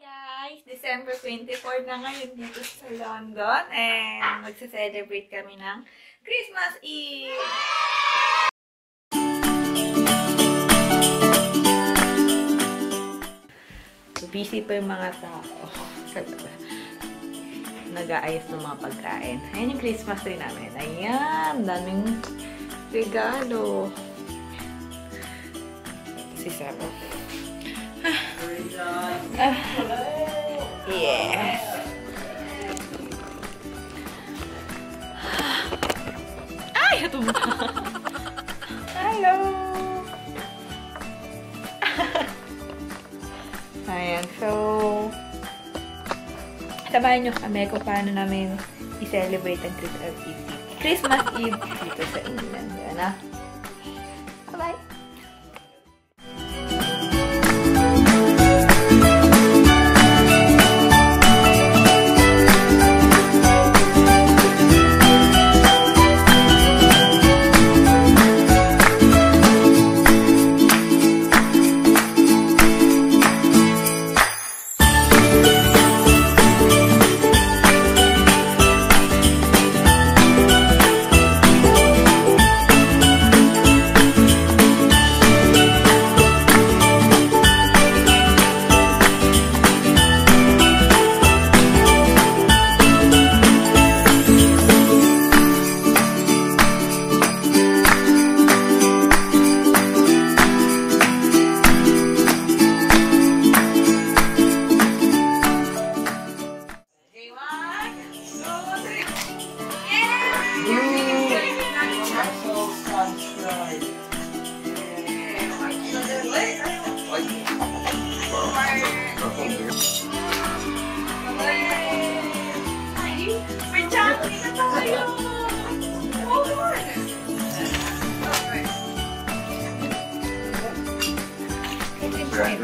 guys! December 24 na ngayon dito sa London and magsa-celebrate kami ng Christmas Eve! So, busy pa yung mga tao. Nag-aayos ng mga pagkain. Ayan yung Christmas tree namin. Ayan! Daming regalo. Si Sarah. Ah. Yes. Ay, ito ba? Hello. Ayan, so samahan nyo kami kung paano namin i-celebrate ang Christmas Eve. Christmas Eve dito sa England. Yan ah. Bye-bye.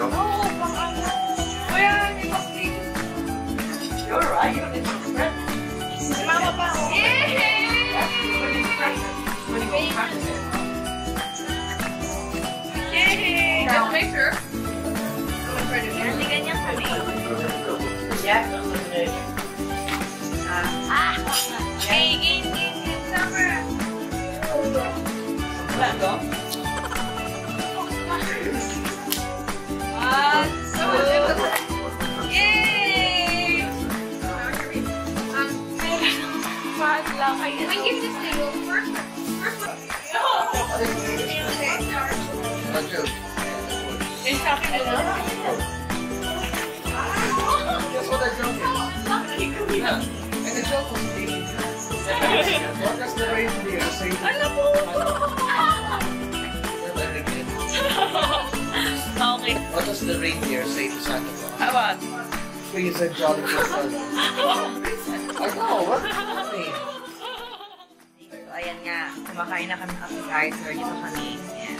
Oh, my God. Where are you? You're right. Ano? One, two, Yay! Fun lang kayo. We give this to you first. First one. Eh, sa akin na lang. Guess what that joke is? And the joke was What does the reindeer say Alam mo! Okay. What does the reindeer say to Santa Claus? How about? Please and jolly Christmas. I know, what does that mean? So, ayan nga. Kumakain na kami ng appetizer. Dito kami. Ayan.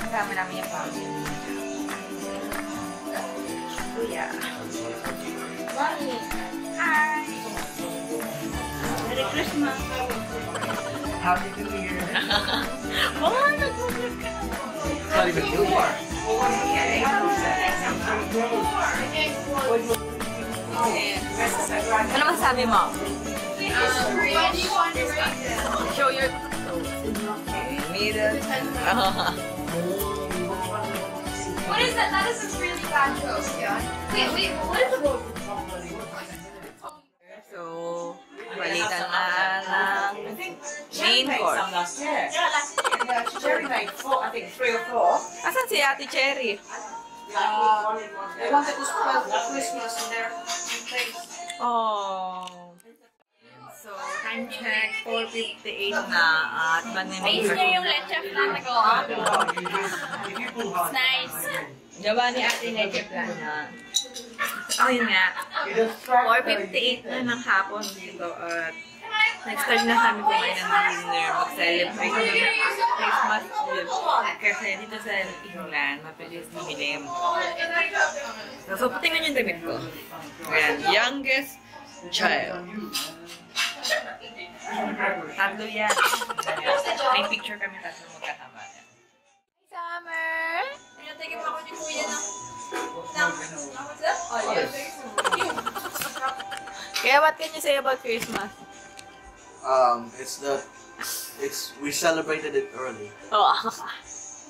Kasama namin yung family. Kuya. Mommy. Happy New Year. Oh, nag-vlog ka. Not even New Year. Okay. Ano masasabi mo? Show your Middle. What is that? That is a really bad joke, yeah. Wait, wait, what is the word? So, balikan na ng main course. Yeah, last year. Yeah, Cherry made four, I think three or four. Asan si Ate Cherry? Uh, they wanted to spend Christmas in their place. Oh. So, time check, 4.58 na at magme-main Taste niya yung leche na ko. It's nice. Gawa ni Ate Leche Plana. Ayun nga, 4.58 na ng hapon dito at nag-start na kami kumain ng dinner, mag-celebrate ng Christmas Eve. Kasi dito sa England, mabilis dilim. So, so tingnan yung damit ko. Ayan, youngest child. Tatlo yan. May picture kami tatlo magkakama. Summer! Pinatikim ako ni Kuya ng Kaya what can you say about Christmas? Um, it's the, it's, we celebrated it early. Oh,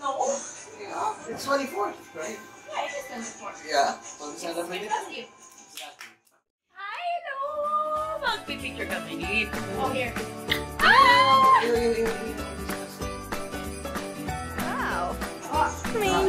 No. Yeah. It's 24th, right? Yeah, it is 24. Yeah. So we celebrated it. That's you. Hello! Magpipicture kami dito. Oh, here. Ah! Ew, ew, ew, ew. Wow! Main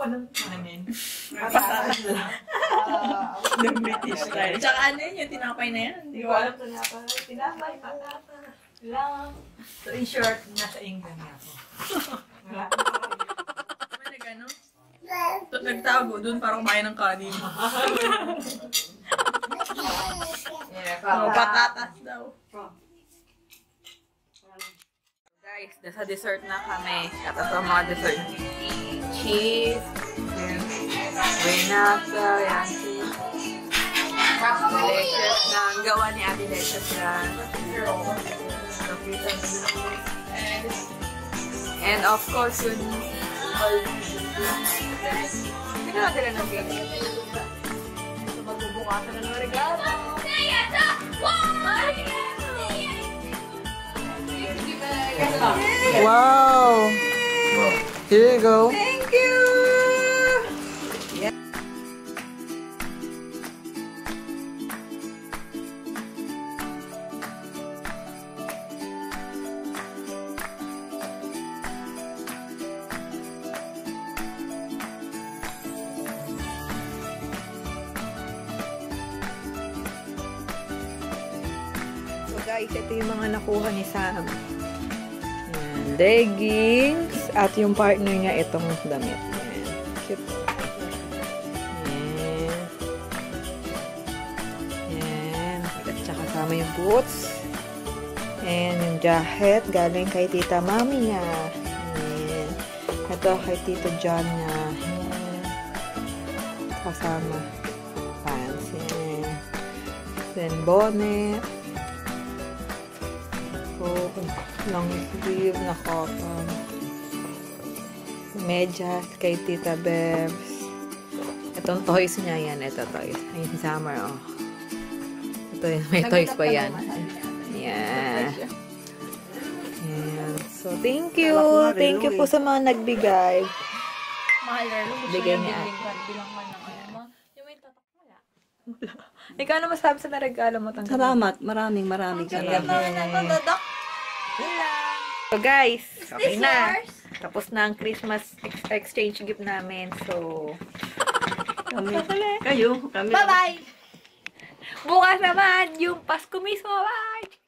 Walang kanin. The British style. Tsaka ano yun, yung tinapay na yan. Hindi ko alam tinapay. Tinapay, patata. Lang. So in short, nasa England na ako. Wala. Ano gano? Nagtago dun para kumain ng kanin. Yeah, Oh, patatas daw. Guys, nasa dessert na kami. Ito sa mga dessert. Cheese. Yan. Renata. Yan. Delicious na. Ang gawa ni Ate Delicious yan. Nakita niyo. And of course, yun. Hindi na natin ng cake. So, magbubukasan na ng regalo. Wow! Here you go. Thank you! So guys, ito yung mga nakuha ni Sam. Leggings. At yung partner niya, itong damit. Yan. Cute. Yan. Yan. At saka kasama yung boots. And yung jacket, galing kay tita mami niya. Yan. Ito kay tito John niya. Yan. Kasama. Pants. Yan. Then bonnet. So, long sleeve na cotton. Medyas kay Tita Bebs. Itong toys niya yan. Ito toys. Ay, si Summer, oh. Ito, may toys pa yan. Yeah. Ayan. So, thank you. Thank you po sa mga nagbigay. Mahal lalo. Gusto Bigay niya bilang ka ng ano mo. Yung may tatak wala. Ikaw ano masabi sa naregalo mo? Tanggap mo? Salamat. Maraming maraming salamat. So guys, okay na. Tapos na ang Christmas ex- exchange gift namin. So, Kami, kayo, kami. Bye-bye! bukas naman yung Pasko mismo. Bye!